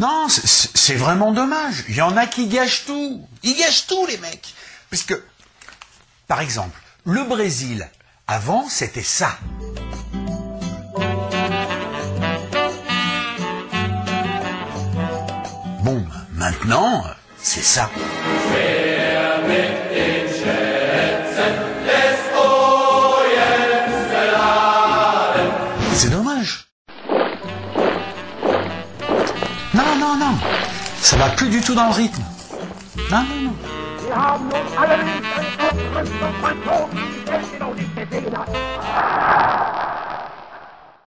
Non, c'est- vraiment dommage. Il y en a qui gâchent tout. Ils gâchent tout, les mecs. Parce que, par exemple, le Brésil, avant, c'était ça. Bon, maintenant, c'est ça. Non, non, non. Ça va plus du tout dans le rythme. Non, non, non.